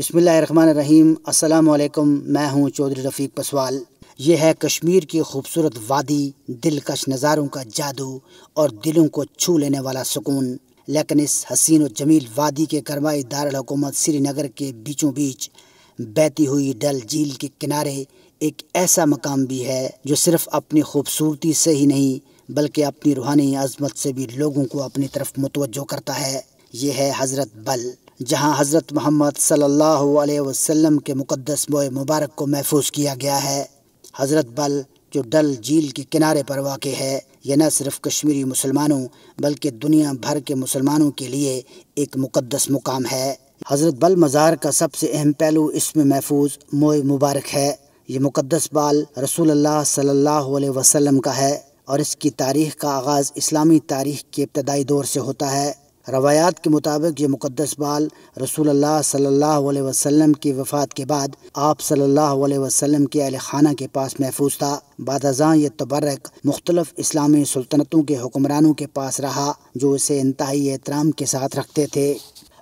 بسم اللہ الرحمن الرحیم، السلام علیکم، میں ہوں چودھری رفیق پسوال۔ یہ ہے کشمیر کی خوبصورت وادی، دلکش نظاروں کا جادو اور دلوں کو چھو لینے والا سکون۔ لیکن اس حسین و جمیل وادی کے کروائی دارالحکومت سری نگر کے بیچوں بیچ بیتی ہوئی ڈل جھیل کے کنارے ایک ایسا مقام بھی ہے جو صرف اپنی خوبصورتی سے ہی نہیں، بلکہ اپنی روحانی عظمت سے بھی لوگوں کو اپنی طرف متوجہ کرتا ہے۔ یہ ہے حضرت بل۔ جہاں حضرت محمد صلی اللہ علیہ وسلم کے مقدس موئے مبارک کو محفوظ کیا گیا ہے۔ حضرت بل جو ڈل جھیل کے کنارے پر واقع ہے، یہ نہ صرف کشمیری مسلمانوں بلکہ دنیا بھر کے مسلمانوں کے لیے ایک مقدس مقام ہے۔ حضرت بل مزار کا سب سے اہم پہلو اس میں محفوظ موئے مبارک ہے۔ یہ مقدس بال رسول اللہ صلی اللہ علیہ وسلم کا ہے اور اس کی تاریخ کا آغاز اسلامی تاریخ کے ابتدائی دور سے ہوتا ہے۔ روایات کے مطابق یہ مقدس بال رسول اللہ صلی اللہ علیہ وسلم کی وفات کے بعد آپ صلی اللہ علیہ وسلم کے اہل خانہ کے پاس محفوظ تھا۔ بعد ازاں یہ تبرک مختلف اسلامی سلطنتوں کے حکمرانوں کے پاس رہا جو اسے انتہائی احترام کے ساتھ رکھتے تھے۔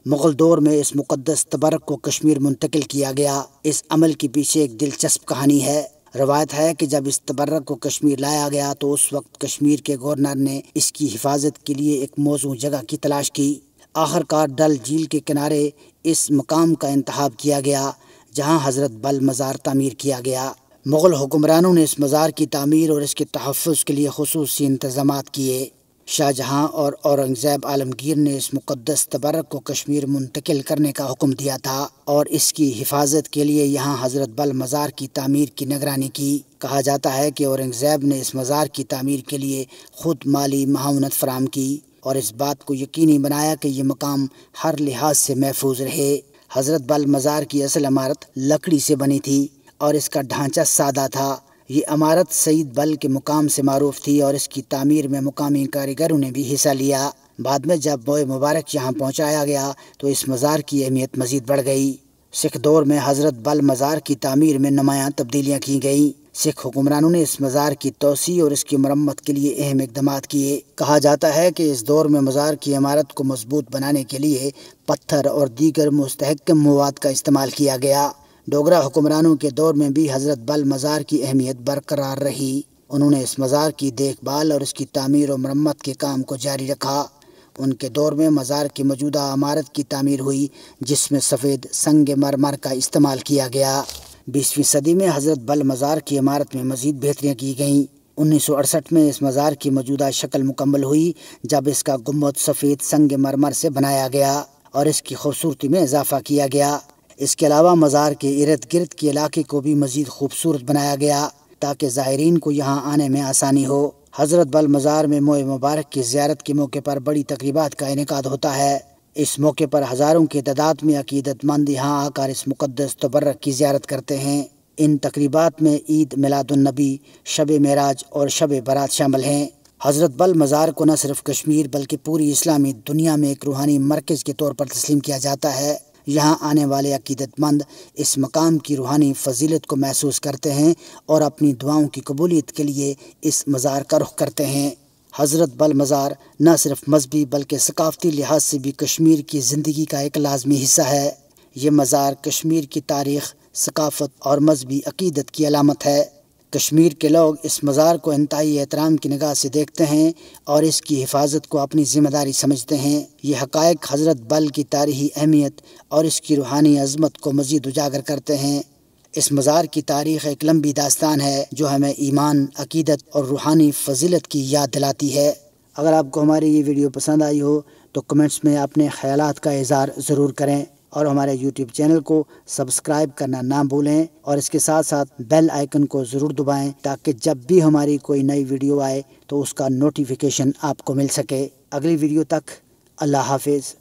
مغل دور میں اس مقدس تبرک کو کشمیر منتقل کیا گیا۔ اس عمل کے پیچھے ایک دلچسپ کہانی ہے۔ روایت ہے کہ جب اس تبرک کو کشمیر لایا گیا تو اس وقت کشمیر کے گورنر نے اس کی حفاظت کے لیے ایک موزوں جگہ کی تلاش کی۔ آخر کار ڈل جھیل کے کنارے اس مقام کا انتخاب کیا گیا، جہاں حضرت بل مزار تعمیر کیا گیا۔ مغل حکمرانوں نے اس مزار کی تعمیر اور اس کے تحفظ کے لیے خصوصی انتظامات کیے۔ شاہ جہاں اور اورنگزیب عالمگیر نے اس مقدس تبرک کو کشمیر منتقل کرنے کا حکم دیا تھا اور اس کی حفاظت کے لیے یہاں حضرت بل مزار کی تعمیر کی نگرانی کی۔ کہا جاتا ہے کہ اورنگزیب نے اس مزار کی تعمیر کے لیے خود مالی معاونت فراہم کی اور اس بات کو یقینی بنایا کہ یہ مقام ہر لحاظ سے محفوظ رہے۔ حضرت بل مزار کی اصل عمارت لکڑی سے بنی تھی اور اس کا ڈھانچہ سادہ تھا۔ یہ عمارت سعید بل کے مقام سے معروف تھی اور اس کی تعمیر میں مقامی کاریگروں نے بھی حصہ لیا۔ بعد میں جب بوئے مبارک یہاں پہنچایا گیا تو اس مزار کی اہمیت مزید بڑھ گئی۔ سکھ دور میں حضرت بل مزار کی تعمیر میں نمایاں تبدیلیاں کی گئیں۔ سکھ حکمرانوں نے اس مزار کی توسیع اور اس کی مرمت کے لیے اہم اقدامات کیے۔ کہا جاتا ہے کہ اس دور میں مزار کی عمارت کو مضبوط بنانے کے لیے پتھر اور دیگر مستحکم مواد کا استعمال کیا گیا۔ ڈوگرا حکمرانوں کے دور میں بھی حضرت بل مزار کی اہمیت برقرار رہی۔ انہوں نے اس مزار کی دیکھ بھال اور اس کی تعمیر و مرمت کے کام کو جاری رکھا۔ ان کے دور میں مزار کی موجودہ عمارت کی تعمیر ہوئی، جس میں سفید سنگ مرمر کا استعمال کیا گیا۔ بیسویں صدی میں حضرت بل مزار کی عمارت میں مزید بہتریاں کی گئیں۔ انیس سو اڑسٹھ میں اس مزار کی موجودہ شکل مکمل ہوئی، جب اس کا گمبد سفید سنگ مرمر سے بنایا گیا اور اس کی خوبصورتی میں اضافہ کیا گیا۔ اس کے علاوہ مزار کے ارد گرد کے علاقے کو بھی مزید خوبصورت بنایا گیا تاکہ زائرین کو یہاں آنے میں آسانی ہو۔ حضرت بل مزار میں موئے مبارک کی زیارت کے موقع پر بڑی تقریبات کا انعقاد ہوتا ہے۔ اس موقع پر ہزاروں کی تعداد میں عقیدت مند یہاں آ کر اس مقدس تبرک کی زیارت کرتے ہیں۔ ان تقریبات میں عید میلاد النبی، شب معراج اور شب برات شامل ہیں۔ حضرت بل مزار کو نہ صرف کشمیر بلکہ پوری اسلامی دنیا میں ایک روحانی مرکز کے طور پر تسلیم کیا جاتا ہے۔ یہاں آنے والے عقیدت مند اس مقام کی روحانی فضیلت کو محسوس کرتے ہیں اور اپنی دعاؤں کی قبولیت کے لیے اس مزار کا رخ کرتے ہیں۔ حضرت بل مزار نہ صرف مذہبی بلکہ ثقافتی لحاظ سے بھی کشمیر کی زندگی کا ایک لازمی حصہ ہے۔ یہ مزار کشمیر کی تاریخ، ثقافت اور مذہبی عقیدت کی علامت ہے۔ کشمیر کے لوگ اس مزار کو انتہائی احترام کی نگاہ سے دیکھتے ہیں اور اس کی حفاظت کو اپنی ذمہ داری سمجھتے ہیں۔ یہ حقائق حضرت بل کی تاریخی اہمیت اور اس کی روحانی عظمت کو مزید اجاگر کرتے ہیں۔ اس مزار کی تاریخ ایک لمبی داستان ہے جو ہمیں ایمان، عقیدت اور روحانی فضیلت کی یاد دلاتی ہے۔ اگر آپ کو ہماری یہ ویڈیو پسند آئی ہو تو کمنٹس میں اپنے خیالات کا اظہار ضرور کریں۔ اور ہمارے یوٹیوب چینل کو سبسکرائب کرنا نہ بھولیں اور اس کے ساتھ ساتھ بیل آئیکن کو ضرور دبائیں تاکہ جب بھی ہماری کوئی نئی ویڈیو آئے تو اس کا نوٹیفیکیشن آپ کو مل سکے۔ اگلی ویڈیو تک اللہ حافظ۔